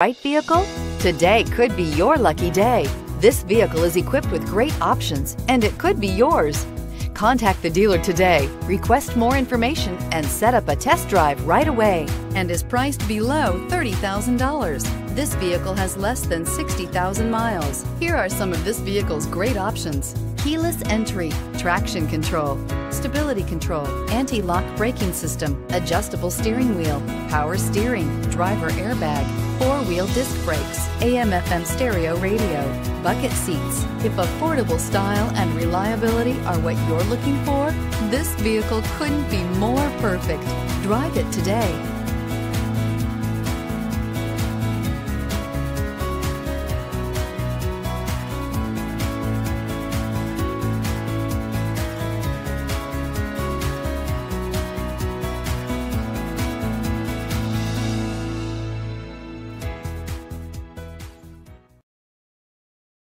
Right vehicle? Today could be your lucky day. This vehicle is equipped with great options and it could be yours. Contact the dealer today, request more information, and set up a test drive right away. And is priced below $30,000. This vehicle has less than 60,000 miles. Here are some of this vehicle's great options keyless entry, traction control, stability control, anti-lock braking system, adjustable steering wheel, power steering, driver airbag, four-wheel disc brakes, AM FM stereo radio, bucket seats. If affordable style and reliability are what you're looking for, this vehicle couldn't be more perfect. Drive it today.